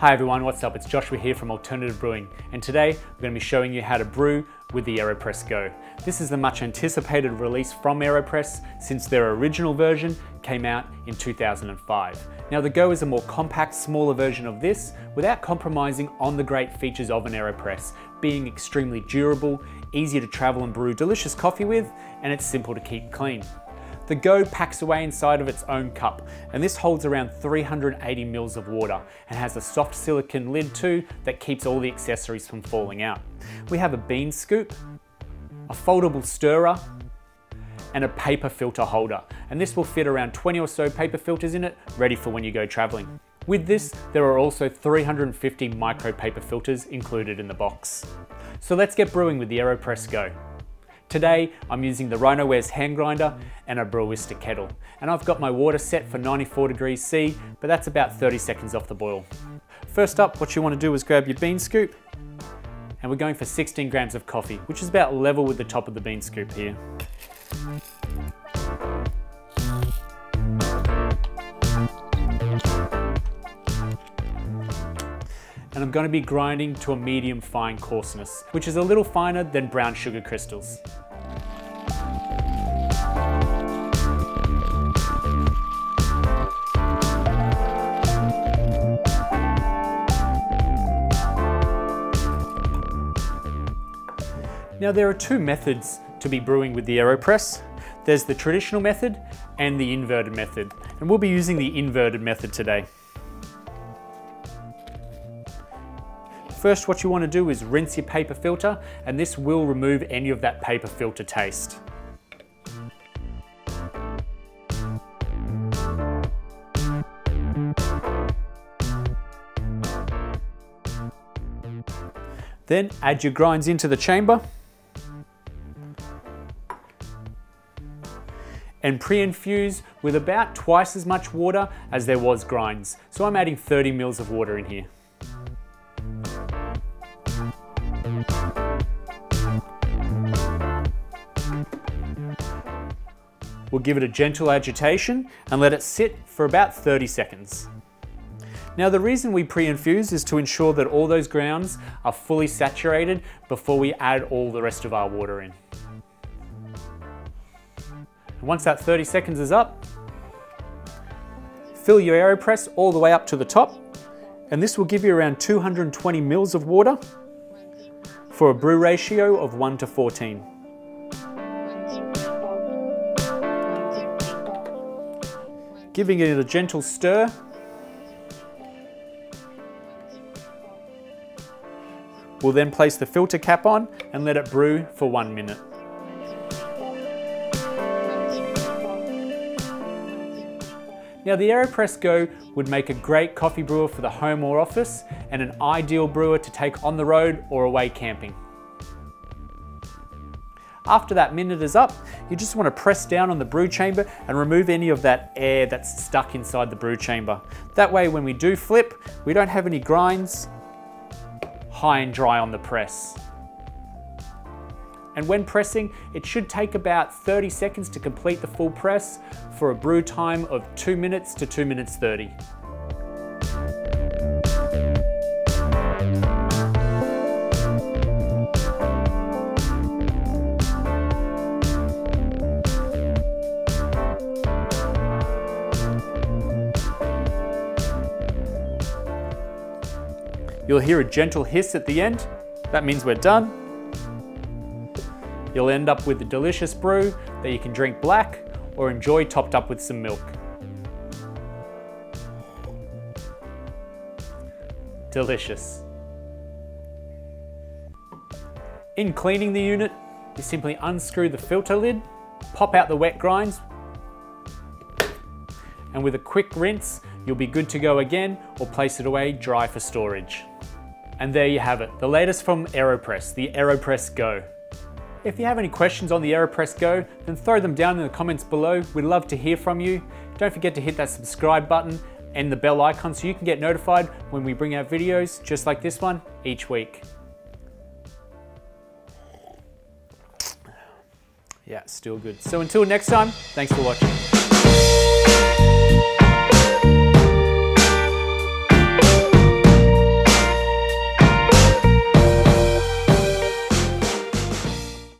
Hi everyone, what's up? It's Joshua here from Alternative Brewing and today we're going to be showing you how to brew with the AeroPress Go. This is the much anticipated release from AeroPress since their original version came out in 2005. Now the Go is a more compact, smaller version of this without compromising on the great features of an AeroPress, being extremely durable, easy to travel and brew delicious coffee with, and it's simple to keep clean. The Go packs away inside of its own cup, and this holds around 380 mils of water and has a soft silicone lid too that keeps all the accessories from falling out. We have a bean scoop, a foldable stirrer, and a paper filter holder. And this will fit around 20 or so paper filters in it, ready for when you go traveling. With this, there are also 350 micro paper filters included in the box. So let's get brewing with the AeroPress Go. Today, I'm using the Rhinowares hand grinder and a Brewista kettle. And I've got my water set for 94 degrees C, but that's about 30 seconds off the boil. First up, what you want to do is grab your bean scoop, and we're going for 16 grams of coffee, which is about level with the top of the bean scoop here. and I'm going to be grinding to a medium fine coarseness, which is a little finer than brown sugar crystals. Now there are two methods to be brewing with the AeroPress. There's the traditional method and the inverted method, and we'll be using the inverted method today. First, what you want to do is rinse your paper filter, and this will remove any of that paper filter taste. Then add your grinds into the chamber. And pre-infuse with about twice as much water as there was grinds. So I'm adding 30 mils of water in here. We'll give it a gentle agitation and let it sit for about 30 seconds. Now the reason we pre-infuse is to ensure that all those grounds are fully saturated before we add all the rest of our water in. And once that 30 seconds is up, fill your AeroPress all the way up to the top, and this will give you around 220 mils of water for a brew ratio of 1 to 14. Giving it a gentle stir, We'll then place the filter cap on and let it brew for one minute. Now the AeroPress Go would make a great coffee brewer for the home or office and an ideal brewer to take on the road or away camping. After that minute is up, you just want to press down on the brew chamber and remove any of that air that's stuck inside the brew chamber. That way when we do flip, we don't have any grinds high and dry on the press. And when pressing, it should take about 30 seconds to complete the full press for a brew time of 2 minutes to 2 minutes 30. You'll hear a gentle hiss at the end. That means we're done. You'll end up with a delicious brew that you can drink black or enjoy topped up with some milk. Delicious. In cleaning the unit, you simply unscrew the filter lid, pop out the wet grinds, and with a quick rinse, you'll be good to go again or place it away dry for storage. And there you have it, the latest from AeroPress, the AeroPress Go. If you have any questions on the AeroPress Go, then throw them down in the comments below. We'd love to hear from you. Don't forget to hit that subscribe button and the bell icon so you can get notified when we bring out videos just like this one each week. Yeah, still good. So until next time, thanks for watching.